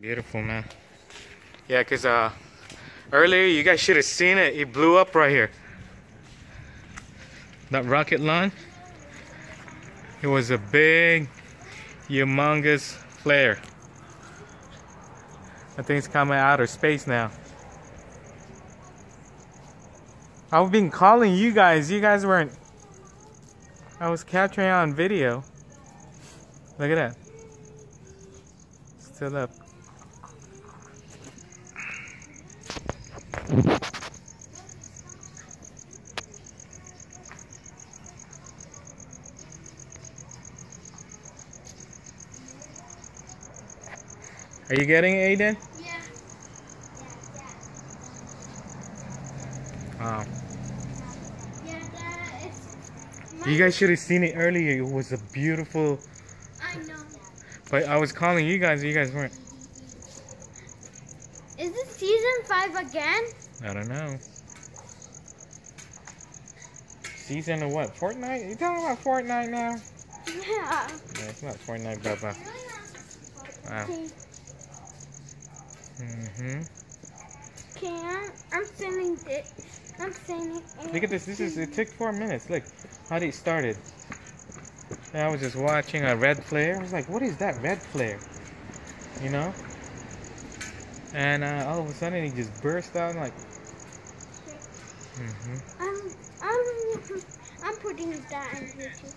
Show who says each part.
Speaker 1: Beautiful, man. Yeah, because uh, earlier you guys should have seen it. It blew up right here. That rocket launch. It was a big, humongous flare. I think it's coming out of space now. I've been calling you guys. You guys weren't. I was capturing on video. Look at that. Still up. Are you getting it, Aiden?
Speaker 2: Yeah.
Speaker 1: Wow.
Speaker 2: Yeah.
Speaker 1: You guys should have seen it earlier. It was a beautiful.
Speaker 2: I know.
Speaker 1: But I was calling you guys. You guys weren't.
Speaker 2: Is this season five again?
Speaker 1: I don't know. Season of what? Fortnite? You talking about Fortnite now?
Speaker 2: Yeah.
Speaker 1: No, it's not Fortnite, Bubba. Wow.
Speaker 2: Okay.
Speaker 1: hmm
Speaker 2: Okay, I'm, I'm sending it. I'm sending it.
Speaker 1: Look at this. This is. It took four minutes. Look how they started. And I was just watching a red flare. I was like, "What is that red flare?" You know. And uh, all of a sudden, he just burst out like. hmm
Speaker 2: I'm, I'm, I'm putting that in YouTube.